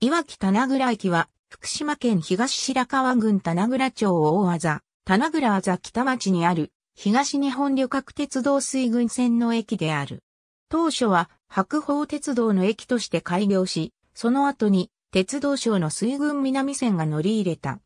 いわき棚倉駅は、福島県東白川郡棚倉町大あざ、棚倉あざ北町にある、東日本旅客鉄道水郡線の駅である。当初は、白鳳鉄道の駅として開業し、その後に、鉄道省の水郡南線が乗り入れた。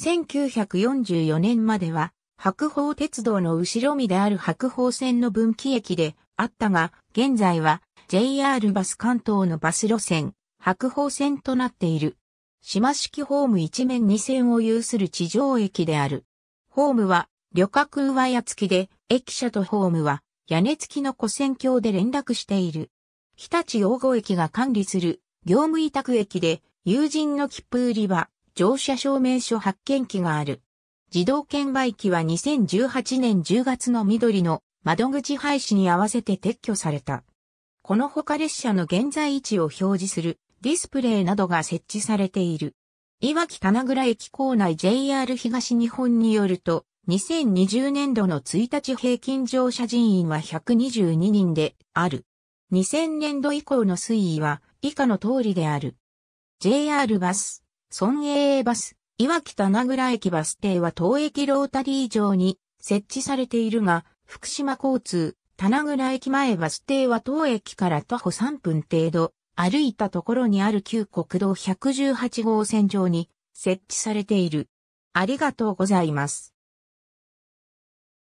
1944年までは、白鳳鉄道の後ろ身である白鳳線の分岐駅であったが、現在は JR バス関東のバス路線、白鳳線となっている。島式ホーム一面二線を有する地上駅である。ホームは旅客上屋付きで、駅舎とホームは屋根付きの古線橋で連絡している。日立大御駅が管理する業務委託駅で友人の切符売り場、乗車証明書発見機がある。自動券売機は2018年10月の緑の窓口廃止に合わせて撤去された。この他列車の現在位置を表示するディスプレイなどが設置されている。いわき棚倉駅構内 JR 東日本によると、2020年度の1日平均乗車人員は122人である。2000年度以降の推移は以下の通りである。JR バス、村営バス、いわき棚倉駅バス停は当駅ロータリー上に設置されているが、福島交通、棚倉駅前バス停は当駅から徒歩3分程度、歩いたところにある旧国道118号線上に設置されている。ありがとうございます。